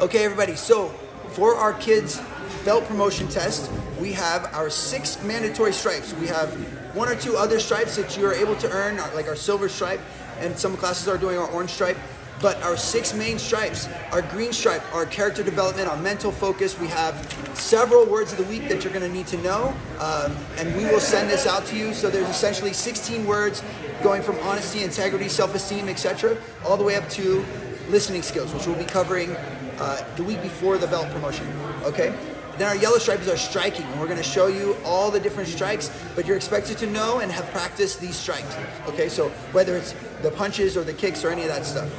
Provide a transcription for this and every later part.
Okay, everybody, so for our kids' belt promotion test, we have our six mandatory stripes. We have one or two other stripes that you are able to earn, like our silver stripe, and some classes are doing our orange stripe. But our six main stripes, our green stripe, our character development, our mental focus, we have several words of the week that you're gonna need to know, um, and we will send this out to you. So there's essentially 16 words going from honesty, integrity, self-esteem, etc., all the way up to listening skills, which we'll be covering uh, the week before the belt promotion, okay? Then our yellow stripe is our striking, and we're gonna show you all the different strikes, but you're expected to know and have practiced these strikes, okay? So whether it's the punches or the kicks or any of that stuff.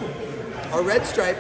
Our red stripe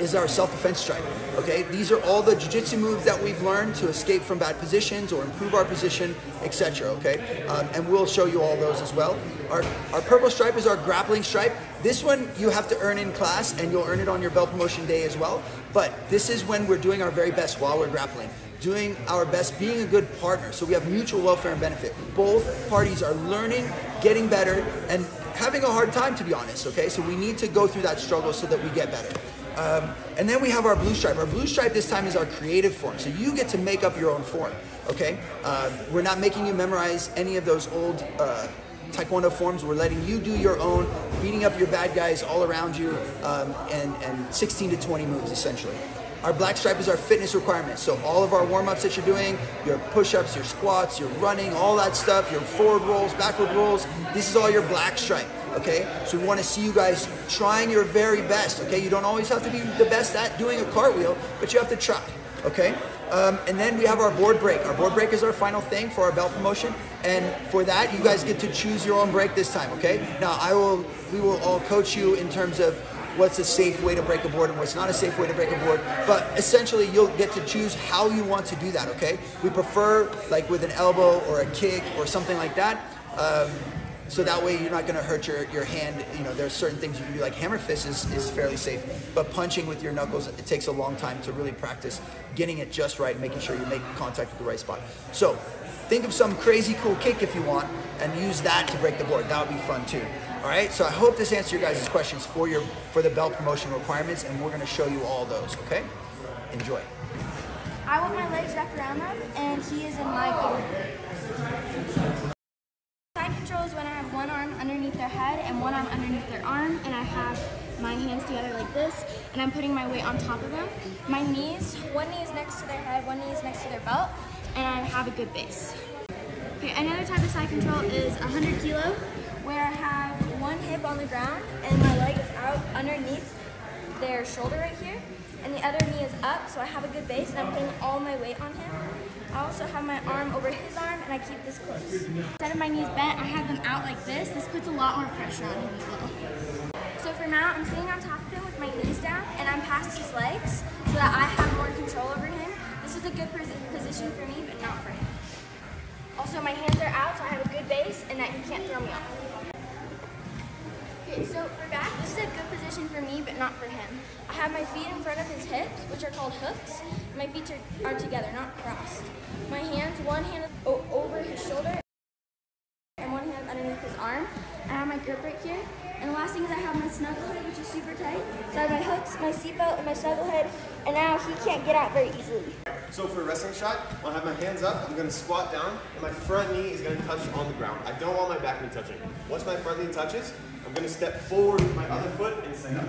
is our self-defense stripe. Okay, these are all the jiu-jitsu moves that we've learned to escape from bad positions or improve our position, etc. Okay, um, and we'll show you all those as well. Our our purple stripe is our grappling stripe. This one you have to earn in class, and you'll earn it on your belt promotion day as well. But this is when we're doing our very best while we're grappling doing our best, being a good partner. So we have mutual welfare and benefit. Both parties are learning, getting better, and having a hard time, to be honest, okay? So we need to go through that struggle so that we get better. Um, and then we have our blue stripe. Our blue stripe this time is our creative form. So you get to make up your own form, okay? Uh, we're not making you memorize any of those old uh, Taekwondo forms. We're letting you do your own, beating up your bad guys all around you, um, and, and 16 to 20 moves essentially. Our black stripe is our fitness requirement. So all of our warm-ups that you're doing, your push-ups, your squats, your running, all that stuff, your forward rolls, backward rolls, this is all your black stripe, okay? So we wanna see you guys trying your very best, okay? You don't always have to be the best at doing a cartwheel, but you have to try, okay? Um, and then we have our board break. Our board break is our final thing for our belt promotion. And for that, you guys get to choose your own break this time, okay? Now, I will, we will all coach you in terms of what's a safe way to break a board and what's not a safe way to break a board. But essentially, you'll get to choose how you want to do that, okay? We prefer like with an elbow or a kick or something like that. Um, so that way you're not going to hurt your, your hand. You know, there's certain things you can do, like hammer fist is, is fairly safe, but punching with your knuckles, it takes a long time to really practice getting it just right, making sure you make contact with the right spot. So think of some crazy cool kick if you want, and use that to break the board. That would be fun too. All right, so I hope this answers your guys' questions for your for the belt promotion requirements, and we're going to show you all those. Okay, enjoy. I want my legs wrapped around them, and he is in my guard. Side control is when I have one arm underneath their head and one arm underneath their arm, and I have my hands together like this, and I'm putting my weight on top of them. My knees, one knee is next to their head, one knee is next to their belt, and I have a good base. Okay, another type of side control is 100 kilo, where I have one hip on the ground and my leg is out underneath their shoulder right here, and the other knee is up, so I have a good base, and I'm putting all my weight on him. I also have my arm over his arm, and I keep this close. Instead of my knees bent, I have them out like this. This puts a lot more pressure on him as well. So for now, I'm sitting on top of him with my knees down, and I'm past his legs, so that I have more control over him. This is a good position for me, but not for him. Also, my hands are out, so I have a good base, and that he can't throw me off. Okay, so for back, this is a good position for me, but not for him. I have my feet in front of his hips, which are called hooks. My feet are, are together, not crossed. My hands, one hand over his shoulder, and one hand underneath his arm. I have my grip right here. And the last thing is I have my snuggle head, which is super tight. So I have my hooks, my seatbelt, and my snuggle head, and now he can't get out very easily. So for a wrestling shot, I'll have my hands up, I'm gonna squat down, and my front knee is gonna touch on the ground. I don't want my back knee touching. Once my front knee touches, I'm gonna step forward with my other foot and stand up.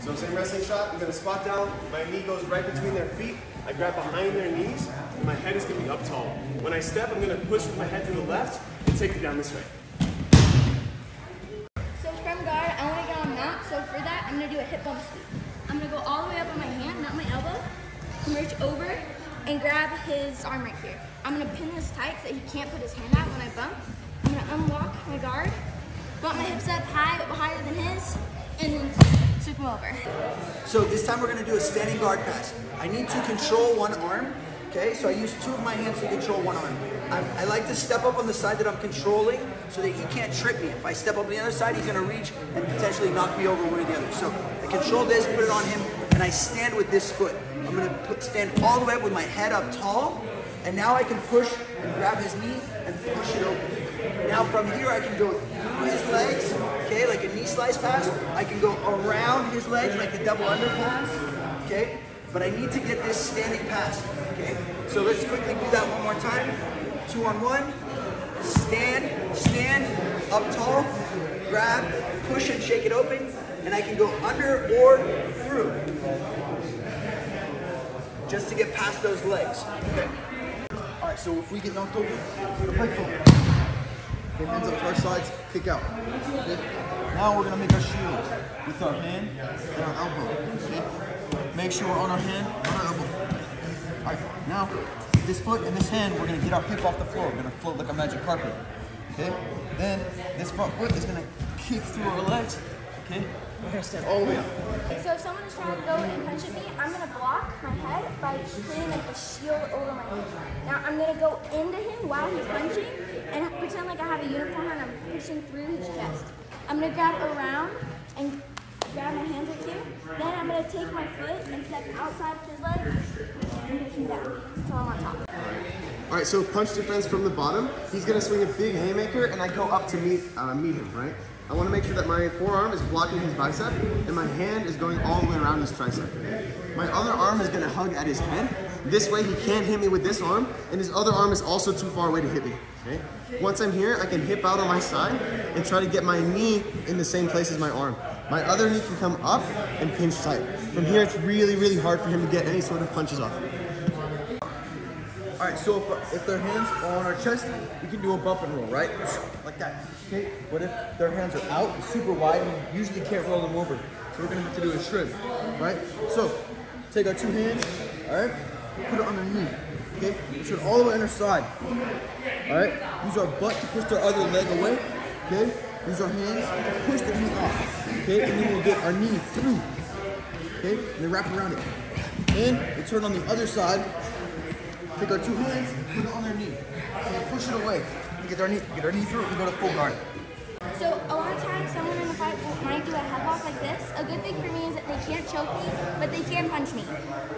So same wrestling shot, I'm gonna squat down, my knee goes right between their feet, I grab behind their knees, and my head is gonna be up tall. When I step, I'm gonna push with my head to the left and take it down this way. So from guard, I wanna get on mount, so for that, I'm gonna do a hip bump sweep. I'm gonna go all the way up on my hand, not my elbow, and reach over, and grab his arm right here. I'm gonna pin this tight so that he can't put his hand out when I bump. I'm gonna unlock my guard, bump my hips up high, higher than his, and then sweep him over. So this time we're gonna do a standing guard pass. I need to control one arm, okay? So I use two of my hands to control one arm. I'm, i like to step up on the side that I'm controlling so that he can't trip me. If I step up on the other side, he's gonna reach and potentially knock me over one or the other. So I control this, put it on him, and I stand with this foot. I'm gonna put, stand all the way up with my head up tall, and now I can push and grab his knee and push it open. Now from here I can go through his legs, okay, like a knee slice pass. I can go around his legs like a double underpass, okay? but I need to get this standing pass, okay? So let's quickly do that one more time. Two on one, stand, stand, up tall, grab, push and shake it open, and I can go under or through just to get past those legs. Okay. So if we get knocked over, the pike forward. Okay, hands up to our sides, kick out. Okay. Now we're gonna make our shield with our hand and our elbow. Okay. Make sure we're on our hand, on our elbow. All right. Now, this foot and this hand, we're gonna get our hip off the floor. We're gonna float like a magic carpet. Okay. Then this front foot is gonna kick through our legs. Okay. We're gonna stand all the way up. So if someone is trying to go and punch at me, I'm gonna block my head by putting like a shield over my head. Now I'm gonna go into him while he's punching and pretend like I have a uniform and I'm pushing through his chest. I'm gonna grab around and grab my hands like here. Then I'm gonna take my foot and step outside of his leg and push him down until I'm on top. All right, so punch defense from the bottom. He's gonna swing a big haymaker, and I go up to meet uh, meet him. Right. I want to make sure that my forearm is blocking his bicep, and my hand is going all the way around his tricep. My other arm is gonna hug at his head. This way, he can't hit me with this arm, and his other arm is also too far away to hit me. Okay. Once I'm here, I can hip out on my side and try to get my knee in the same place as my arm. My other knee can come up and pinch tight. From here, it's really, really hard for him to get any sort of punches off. All right, so if, if their hands are on our chest, we can do a bump and roll, right? Like that. Okay. But if their hands are out, super wide, we usually can't roll them over. So we're gonna have to do a shrimp, right? So take our two hands, all right, put it underneath. Okay, push it all the way on our side. All right, use our butt to push their other leg away. Okay, use our hands push the knee off. Okay, and then we'll get our knee through. Okay, and then wrap around it. And we turn on the other side, Take our two hands, put it on their knee, and push it away. Get our knee, get our knee through, and go to full guard. So a lot of times someone in the fight might do a headlock like this. A good thing for me is that they can't choke me, but they can punch me.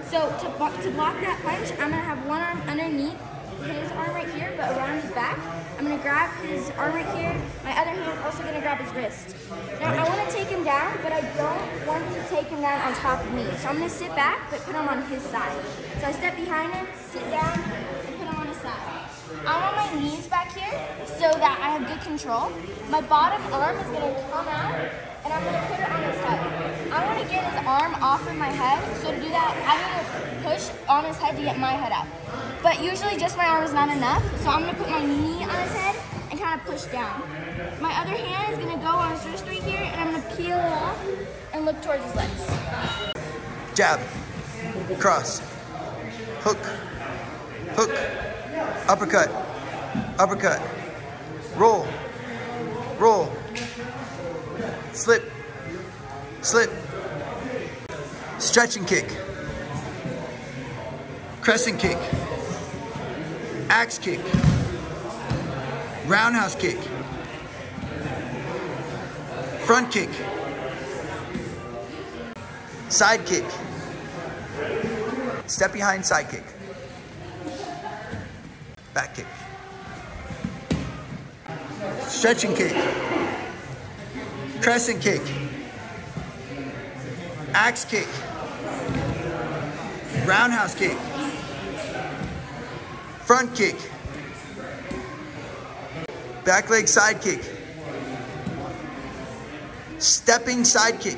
So to, to block that punch, I'm gonna have one arm underneath his arm right here, but around his back. I'm gonna grab his arm right here. My other hand also gonna grab his wrist. Now I wanna take him down, but I don't want to take him down on top of me. So I'm gonna sit back, but put him on his side. So I step behind him, sit down, and put him on his side. I'm on my knees back here so that I have good control. My bottom arm is gonna come out and I'm gonna put it on his head. I wanna get his arm off of my head, so to do that, I'm gonna push on his head to get my head up. But usually just my arm is not enough, so I'm gonna put my knee on his head and kind of push down. My other hand is gonna go on his wrist right here and I'm gonna peel off and look towards his legs. Jab, cross, hook, hook, uppercut, uppercut, roll, roll, slip, slip, stretch and kick, crescent kick, axe kick, roundhouse kick, front kick, side kick, step behind side kick, back kick, stretching kick, crescent kick, axe kick, roundhouse kick, front kick, back leg side kick, stepping side kick,